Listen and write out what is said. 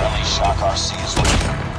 Friendly Shock RC is ready.